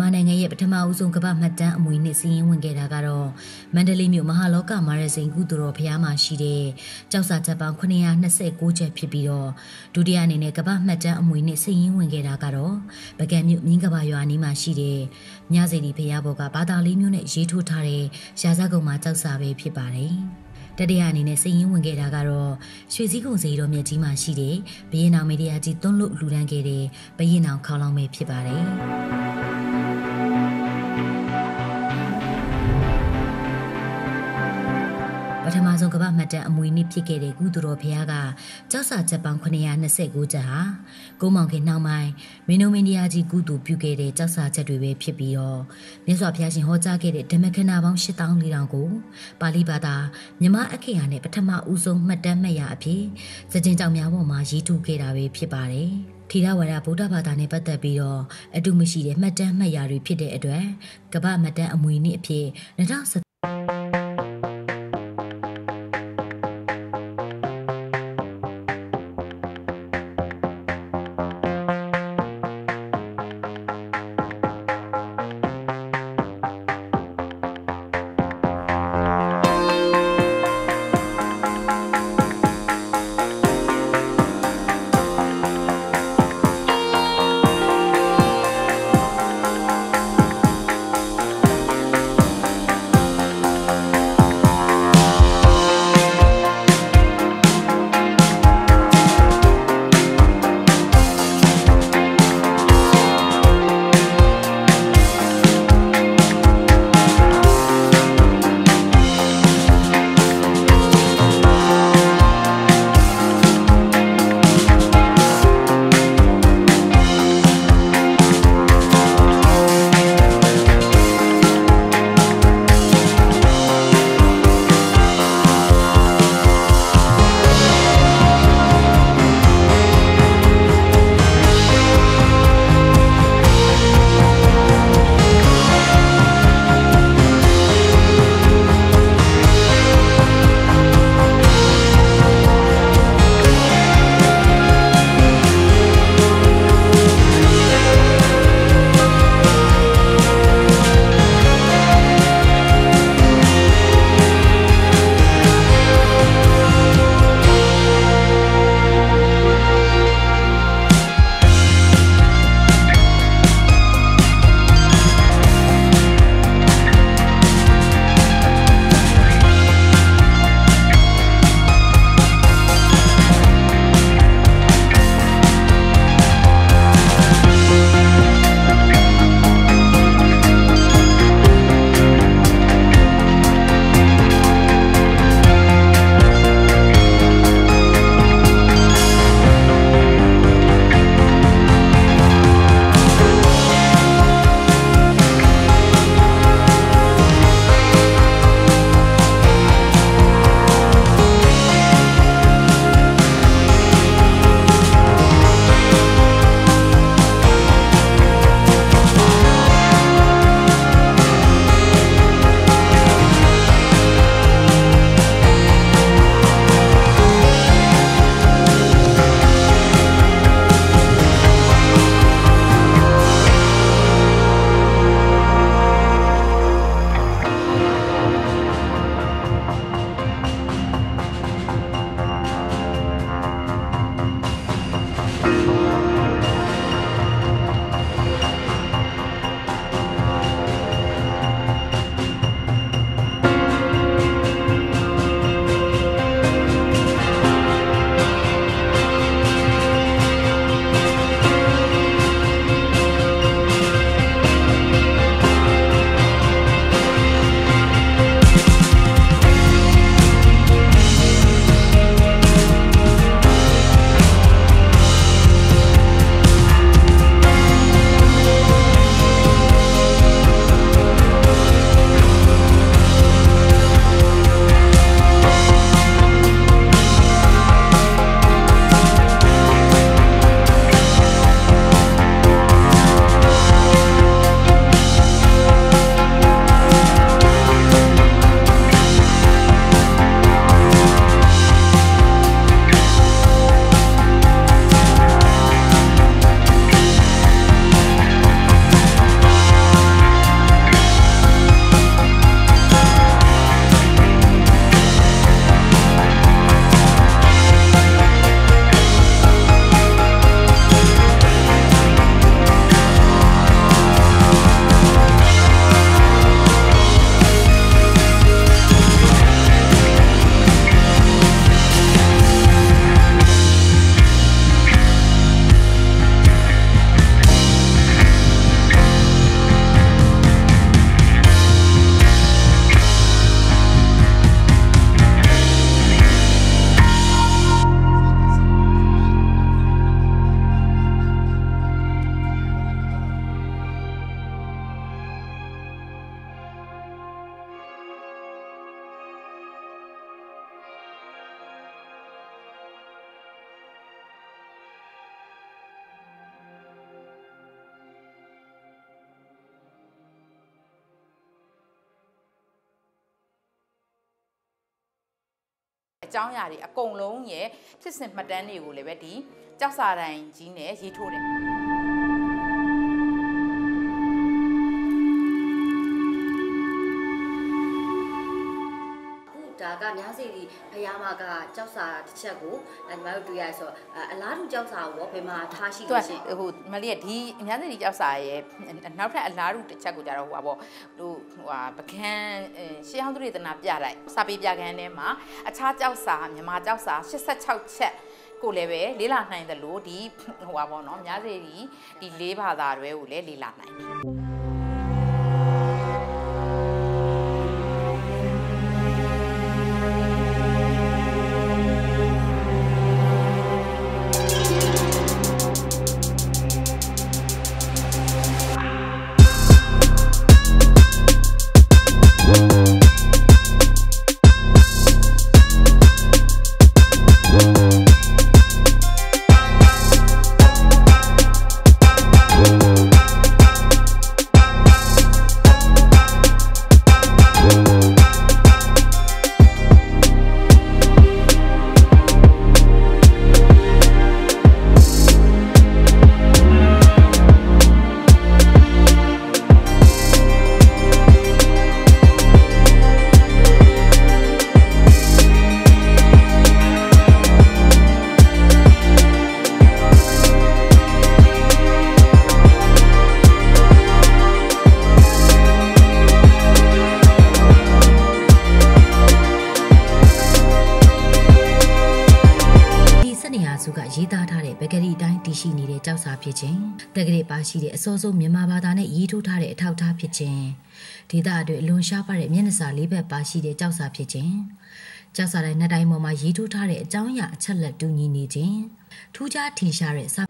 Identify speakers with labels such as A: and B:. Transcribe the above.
A: ပြည်သူများရှင်မြန်မာနိုင်ငံရဲ့ပထမအဦးဆုံးကမ္ဘာမှတ်တမ်းအမွေနှစ်စီးရင်ဝင်ခဲ့တာကတော့မန္တလေးမြို့မဟာလောကမာရစိန်ကုသိုလ်တော်ဖျားမှာရှိတဲ့ကြောက်စာချက်ပေါင်း929ချက်ဖြစ်ပြီးတော့ဒုတိယအနေနဲ့ကမ္ဘာမှတ်တမ်းအမွေနှစ်စီးရင်ဝင်ခဲ့တာကတော့ပကံမြို့မြင်းကဘာရွာနီးမှာရှိတဲ့မြစီဒီဖျားဘော်ကဘာသာလေးမျိုးနဲ့ရေးထိုးထားတဲ့ရာဇဂုံမှာကြောက်စာပဲဖြစ်ပါတယ်။တတိယအနေနဲ့စိတ်ရင်းဝင်ခဲ့တာကတော့ရွှေစည်းကုံစီတော်မြတ်ကြီးမှာရှိတဲ့ဘရင်အောင်မေဒီယာကြီးသွန်းလို့လူဒန်းခဲ့တဲ့ဘရင်အောင်ခေါလောင်းပဲဖြစ်ပါတယ် ထမဆုံးကမ္ဘာမှတ်တမ်းအမွေနှစ်ဖြစ်ခဲ့တဲ့ကုသိုလ်တော်ဘုရားကကြောက်စာချက်ပေါင်း929ချက်ဟာကိုမောင်ခင်နှောင်းပိုင်းမင်းတို့မင်းတရားကြီးကုသိုလ်ပြုခဲ့တဲ့ကြောက်စာချက်တွေပဲဖြစ်ပြီးတော့မြတ်စွာဘုရားရှင်ဟောကြားခဲ့တဲ့ဓမ္မခဏပေါင်း8400ကိုပါဠိဘာသာမြမအခေယာနဲ့ပထမဦးဆုံးမှတ်တမ်းမှတ်ရအဖြစ်စကြင်ကြောင်များပေါ်မှာရေးထုတ်ခဲ့တာပဲဖြစ်ပါတယ်ထေရဝါဒဗုဒ္ဓဘာသာနဲ့ပတ်သက်ပြီးတော့အတူမရှိတဲ့မှတ်တမ်းမှတ်ရာတွေဖြစ်တဲ့အတွက်ကမ္ဘာမှတ်တမ်းအမွေနှစ်အဖြစ် 2017
B: ကြောင်းအရာတွေအကုန်လုံးရဲ့ဖြစ်စဉ်မှတ်တမ်းတွေကိုလည်းပဲဒီကြောက်စာတိုင်ကြီးနဲ့ရေးထိုးတယ်
C: ကများစီဒီဖယားမကကြောက်စာတစ်ချက်ကိုညီမတို့တွေ့ရဆိုတော့အလားတူကြောက်စာကိုဘယ်မှာထားရှိ
B: သူ
C: လဲ
B: က
C: ရှင်
B: ဟိုမလေးကဒီအများကြီးကြောက်စာရဲ့နောက်ထပ်အလားတူတစ်ချက်ကိုကြတော့ဟိုပါပေါ့ဟိုဟိုဟာပကန်းရှေးဟောင်းသူတွေတနာပြလိုက်စာပေပြကန်းထဲမှာအခြားကြောက်စာမြန်မာကြောက်စာ86ချက်ကိုလည်းပဲလေးလာနိုင်တယ်လို့ဒီဟိုပါပေါ့နော်အများကြီးဒီဒီလေးဘာသာတွေကိုလည်းလေးလာနိုင်တယ်
A: ဖြစ်ခြင်းတက္ကရာပါရှိတဲ့အစောဆုံးမြန်မာဘာသာနဲ့ရေးထိုးထားတဲ့အထောက်အထားဖြစ်ခြင်းဒေသအတွက်အလွန်ရှားပါတဲ့မျက်နှာစာလေးဘက်ပါရှိတဲ့ကြောက်စာဖြစ်ခြင်းကြောက်စာတိုင်းနှစ်တိုင်းပေါ်မှာရေးထိုးထားတဲ့အကြောင်းအရာအချက်လက်တူညီနေခြင်းထူးခြားထင်ရှားတဲ့စာ